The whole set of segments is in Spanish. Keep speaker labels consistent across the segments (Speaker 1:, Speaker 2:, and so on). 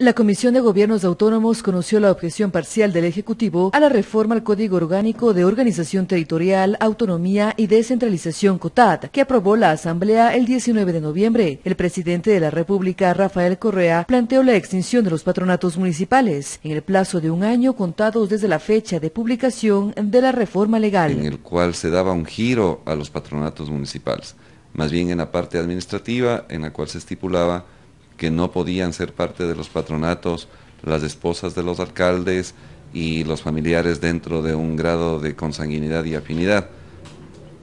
Speaker 1: La Comisión de Gobiernos Autónomos conoció la objeción parcial del Ejecutivo a la reforma al Código Orgánico de Organización Territorial, Autonomía y Descentralización COTAD, que aprobó la Asamblea el 19 de noviembre. El presidente de la República, Rafael Correa, planteó la extinción de los patronatos municipales en el plazo de un año contados desde la fecha de publicación de la reforma legal.
Speaker 2: En el cual se daba un giro a los patronatos municipales, más bien en la parte administrativa, en la cual se estipulaba que no podían ser parte de los patronatos las esposas de los alcaldes y los familiares dentro de un grado de consanguinidad y afinidad.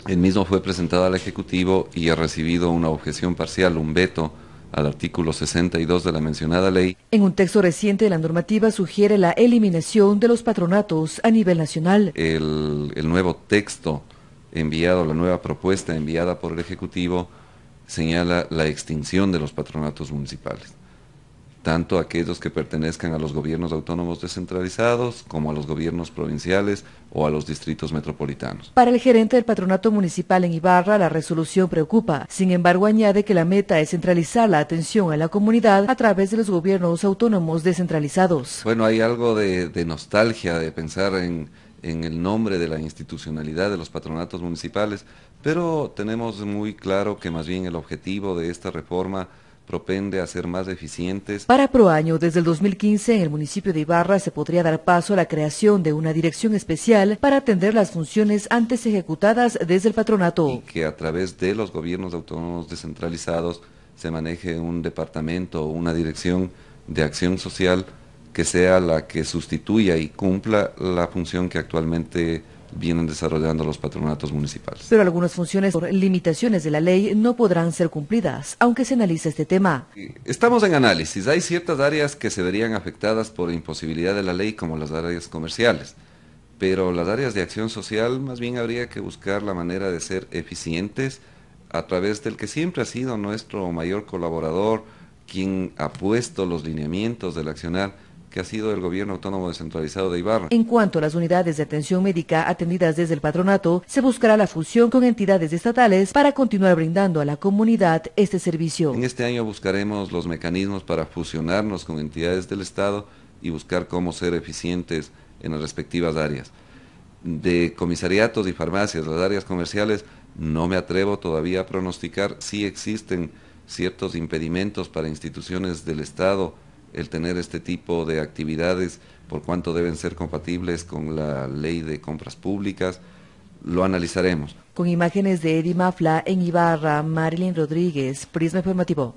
Speaker 2: El mismo fue presentado al Ejecutivo y ha recibido una objeción parcial, un veto al artículo 62 de la mencionada ley.
Speaker 1: En un texto reciente, la normativa sugiere la eliminación de los patronatos a nivel nacional.
Speaker 2: El, el nuevo texto enviado, la nueva propuesta enviada por el Ejecutivo, señala la extinción de los patronatos municipales, tanto aquellos que pertenezcan a los gobiernos autónomos descentralizados como a los gobiernos provinciales o a los distritos metropolitanos.
Speaker 1: Para el gerente del patronato municipal en Ibarra, la resolución preocupa. Sin embargo, añade que la meta es centralizar la atención a la comunidad a través de los gobiernos autónomos descentralizados.
Speaker 2: Bueno, hay algo de, de nostalgia de pensar en en el nombre de la institucionalidad de los patronatos municipales, pero tenemos muy claro que más bien el objetivo de esta reforma propende a ser más eficientes.
Speaker 1: Para Proaño, desde el 2015 en el municipio de Ibarra se podría dar paso a la creación de una dirección especial para atender las funciones antes ejecutadas desde el patronato.
Speaker 2: Y que a través de los gobiernos autónomos descentralizados se maneje un departamento o una dirección de acción social que sea la que sustituya y cumpla la función que actualmente vienen desarrollando los patronatos municipales.
Speaker 1: Pero algunas funciones por limitaciones de la ley no podrán ser cumplidas, aunque se analice este tema.
Speaker 2: Estamos en análisis. Hay ciertas áreas que se verían afectadas por imposibilidad de la ley, como las áreas comerciales. Pero las áreas de acción social, más bien habría que buscar la manera de ser eficientes a través del que siempre ha sido nuestro mayor colaborador, quien ha puesto los lineamientos del accionar que ha sido el gobierno autónomo descentralizado de Ibarra.
Speaker 1: En cuanto a las unidades de atención médica atendidas desde el patronato, se buscará la fusión con entidades estatales para continuar brindando a la comunidad este servicio.
Speaker 2: En este año buscaremos los mecanismos para fusionarnos con entidades del Estado y buscar cómo ser eficientes en las respectivas áreas. De comisariatos y farmacias, las áreas comerciales, no me atrevo todavía a pronosticar si existen ciertos impedimentos para instituciones del Estado el tener este tipo de actividades por cuanto deben ser compatibles con la ley de compras públicas, lo analizaremos.
Speaker 1: Con imágenes de Eddie Mafla en Ibarra, Marilyn Rodríguez, Prisma Informativo.